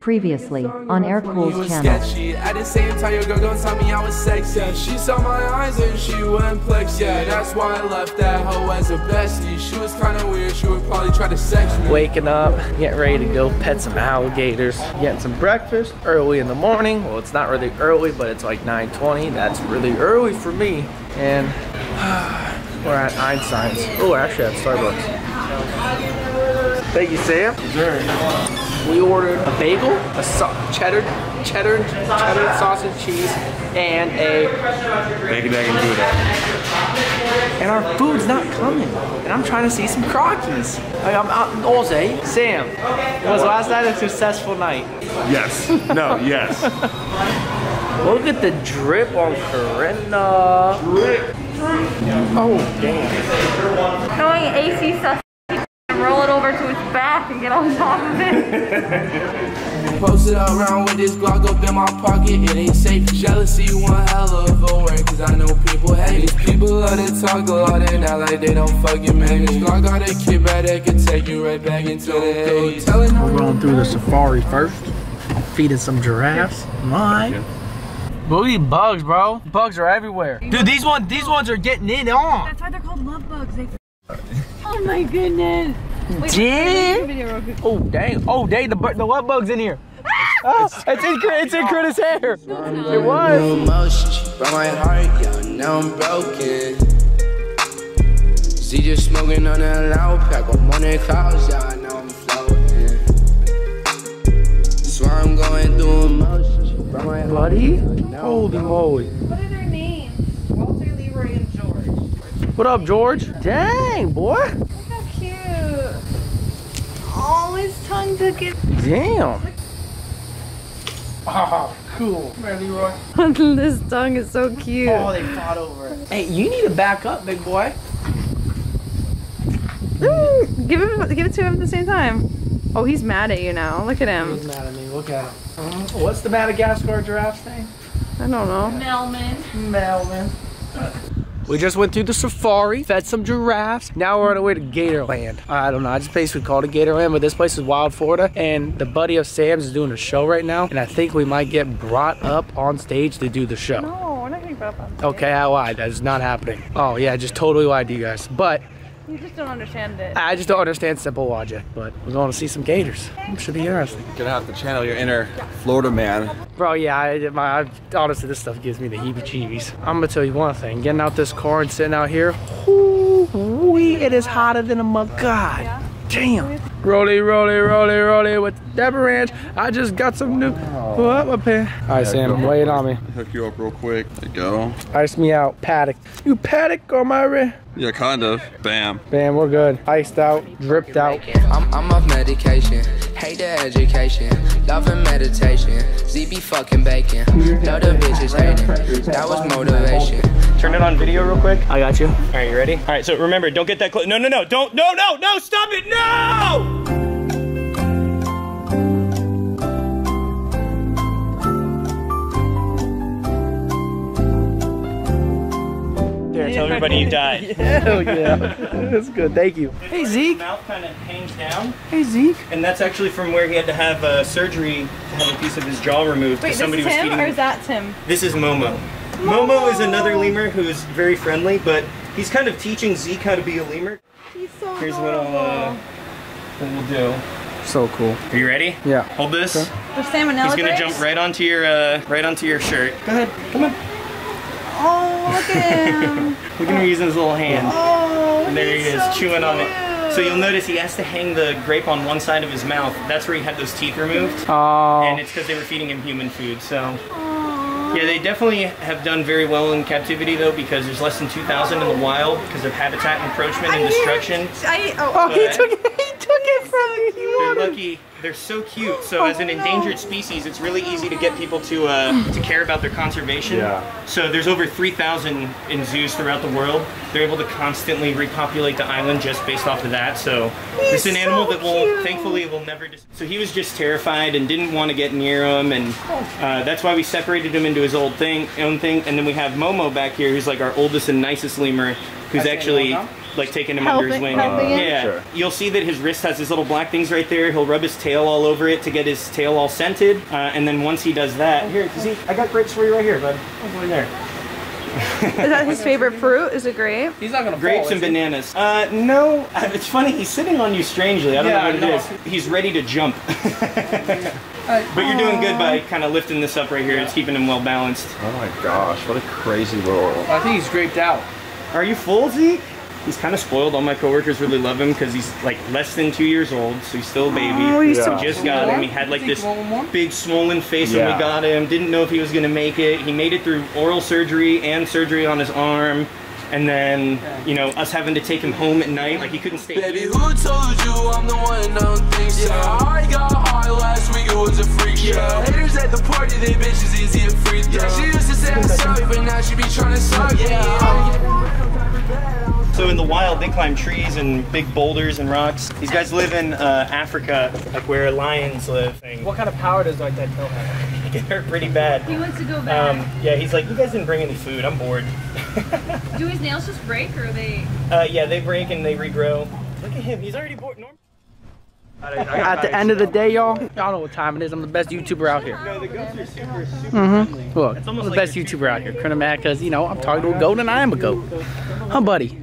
Previously, on Aircool's channel. sketchy. At the same time, your girl gon' tell me I was sexy. She saw my eyes and she went plex. Yeah, that's why I left that hoe as a bestie. She was kinda weird. She would probably try to sex me. Waking up, getting ready to go pet some alligators, getting some breakfast early in the morning. Well, it's not really early, but it's like 9:20. That's really early for me. And we're at Einstein's. Oh, actually at Starbucks. Thank you, Sam. We ordered a bagel, a so cheddar, cheddar, cheddar sausage cheese, and a Bacon, egg, and gouda. and our food's not coming. And I'm trying to see some crockies. Like I'm out in Olze. Sam, was last night a successful night? Yes. No, yes. Look at the drip on Corinna. Drip. Oh, damn. Going AC sus and roll it over to its back and get on top of it. Posted around with this Glock up in my pocket. It ain't safe. Jealousy, one hell of a word. Cause I know people hate it. People love to talk a lot and act like they don't fucking make it. Glock got a kid back that can take you right back into the 80s. We're going through the safari first. Feeding some giraffes. My. Look bugs, bro. Bugs are everywhere. Dude, these ones, these ones are getting in on. That's why they're called love bugs. They oh my goodness. Wait, Damn. video real quick. Oh dang! Oh dang! The bu- the what bug's in here? Ah, it's in Crit- it's in Critta's hair. It was. emotions. By my heart, yeah, now I'm broken. See just smoking on that loud pack. I'm on that clouds, yeah, now I'm floating. That's why I'm going through emotions. By my heart, Buddy? yeah, Holy moly! What are their names? Walter, Leroy, and George. What up, George? Dang, boy! Look how cute. Oh, his tongue took it. Damn. Oh, cool. Man, Leroy. this tongue is so cute. Oh, they fought over it. Hey, you need to back up, big boy. Mm, give him, give it to him at the same time. Oh, he's mad at you now. Look at He's him. mad at me. Look at him. Mhm. What's the Madagascar giraffe's name? I don't know. Melvin. We just went through the safari, fed some giraffes. Now we're on our way to Gatorland. I don't know, I just basically called it Gatorland, but this place is Wild Florida. And the buddy of Sam's is doing a show right now. And I think we might get brought up on stage to do the show. No, we're not getting brought up on stage. Okay, I lied. That is not happening. Oh, yeah, I just totally lied to you guys. But You just don't understand it. I just don't understand simple logic. But we're going to see some gators. It should be interesting. You're gonna have to channel your inner Florida man. Bro, yeah, I, my, I, honestly, this stuff gives me the heebie-jeebies. I'm gonna tell you one thing. Getting out this car and sitting out here, whoo-wee, it is hotter than a mug. God damn. Rolly, rolly, rolly, rolly with Deborah Ranch. I just got some new, what, my pen? All right, Sam, lay it on me. Hook you up real quick. There you go. Ice me out, paddock. You paddock on my re- Yeah, kind of. Bam. Bam, we're good. Iced out, dripped out. I'm, I'm off medication, hate the education, love and meditation. Z be fucking bacon, love the bitches hating. That was motivation. Turn it on video real quick. I got you. All right, you ready? All right, so remember, don't get that close. No, no, no, don't, no, no, no, stop it, no! There, tell everybody you died. Hell yeah. That's good. Thank you. Hey, Zeke. Mouth kind of hangs down, Hey, Zeke. and that's actually from where he had to have uh, surgery to have a piece of his jaw removed. Wait, 'cause this somebody is was him feeding or is that Tim? This is Momo. Momo is another lemur who's very friendly, but he's kind of teaching Zeke how to be a lemur. He's so Here's what I'll, uh, what we'll do. So cool. Are you ready? Yeah. Hold this. There's salmonella He's gonna grapes? jump right onto your uh, right onto your shirt. Go ahead. Come on. Oh, look at him. Look at him using his little hand. Oh, And there he is, so chewing on it. So you'll notice he has to hang the grape on one side of his mouth. That's where he had those teeth removed. Oh. And it's because they were feeding him human food. So yeah, they definitely have done very well in captivity though, because there's less than 2,000 in the wild because of habitat encroachment and I destruction. I, oh, Oh, he But- took. He took it from me. He They're lucky. They're so cute. So as an Oh, no. endangered species, it's really easy to get people to uh, to care about their conservation. Yeah. So there's over 3,000 in zoos throughout the world. They're able to constantly repopulate the island just based off of that. So it's an He's animal that will cute. thankfully will never. Dis- so he was just terrified and didn't want to get near him, and uh, that's why we separated him into his old thing, own thing. And then we have Momo back here, who's like our oldest and nicest lemur, who's That's actually Momo like taking him under his wing. helping him? yeah, Sure. you'll see that his wrist has these little black things right there. He'll rub his tail all over it to get his tail all scented, uh, and then once he does that, here, see, I got grapes for you right here, bud. Over there. Is that his favorite fruit? Is it grape? He's not gonna Grapes fall, and he? bananas. Uh, no, it's funny. He's sitting on you strangely. I don't Yeah, know what I it know. is. He's ready to jump. But you're doing good by kind of lifting this up right here. It's keeping him well balanced. Oh my gosh, what a crazy little. I think he's graped out. Are you full, Zeke? He's kind of spoiled. All my coworkers really love him because he's like less than two years old, so he's still a baby. Oh, he's so We just got him. He had like this big swollen face when we got him. Didn't know if he was gonna make it. He made it through oral surgery and surgery on his arm. And then, you know, us having to take him home at night, like he couldn't stay. Baby, who told you I'm the one don't think so? I got high last week, it was a freak show. Haters at the party, they bitches easy to free throw. Yeah, she used to say I'm sorry, but now she be trying to suck me. So in the wild, they climb trees and big boulders and rocks. These guys live in uh, Africa, like where lions live. What kind of power does like that kill have? Get hurt pretty bad. He wants to go back. Um, yeah, he's like, you guys didn't bring any food. I'm bored. Do his nails just break or are they? Uh, yeah, they break and they regrow. Look at him. He's already bored. Norm- At the end of the day, y'all, y'all know what time it is. I'm the best YouTuber out here. No, the goats are super, super friendly. Look, I'm the like best YouTuber out here. Critter Matt, because, you know, I'm talking to a goat and I am a goat. Huh, buddy?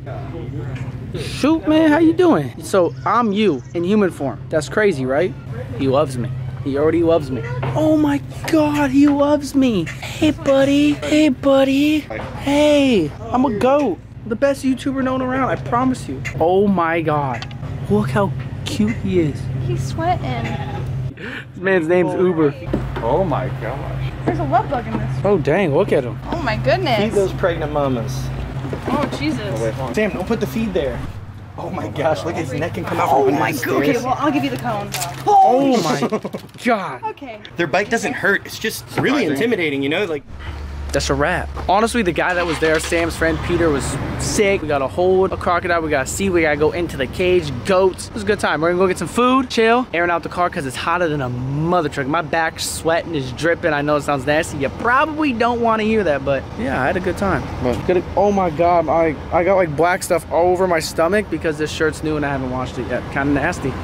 Shoot, man, how you doing? So, I'm you in human form. That's crazy, right? He loves me. He already loves me. Oh my god, he loves me. Hey, buddy. Hey, buddy. Hey, I'm a goat. The best YouTuber known around, I promise you. Oh my god. Look how cute he is. He's sweating. This man's name's Uber. Oh my gosh. There's a love bug in this. Oh, dang, look at him. Oh my Feed goodness. those pregnant mamas. Oh Jesus. Sam, don't put the feed there. Oh my gosh, look, his neck can come out Oh my the Okay, well I'll give you the cone. Oh, oh my god. Okay. Their bite doesn't hurt. It's just really intimidating, you know? Like, That's a wrap. Honestly, the guy that was there, Sam's friend Peter, was sick. We got to hold a crocodile. We got to see. We got to go into the cage. Goats. It was a good time. We're going to go get some food, chill, airing out the car because it's hotter than a mother truck. My back's sweating, is dripping. I know it sounds nasty. You probably don't want to hear that, but yeah, I had a good time. But good. Oh my God. I, I got like black stuff all over my stomach because this shirt's new and I haven't washed it yet. Kind of nasty. No,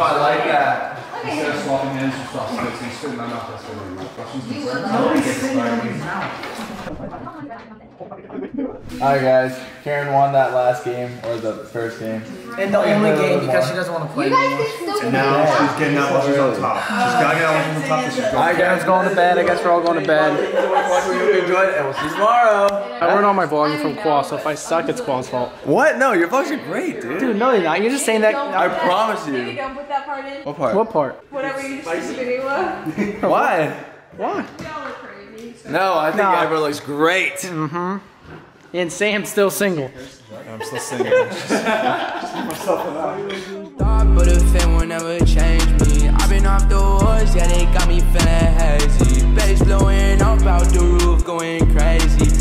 I like that. Instead of swapping hands with sauce, he's spitting my mouth. That's Alright guys, Karen won that last game, or the first game. And the only game because she doesn't want to play anymore. And now she's getting up while she's on top. She's gotta get on from the top. 'cause She's going. Alright, Karen's going to bed. I guess we're all going to bed. We enjoyed it, and we'll see you tomorrow. I learned all my vlogging from Qual, so if I suck, it's Qual's fault. What? No, your vlogs are great, dude. Dude, no, you're not. You're just saying that. I promise you. Don't put that part in. What part? What part? Whatever you just did the video of. Why? What? Y'all are crazy. No, I think Nah. everyone looks great. Mm-hmm. And Sam's still single. I'm still singing. Thought, but if it will never change me. I've been off the horse, yeah, they got me feeling hazy. Bass blowing up out the roof, going crazy.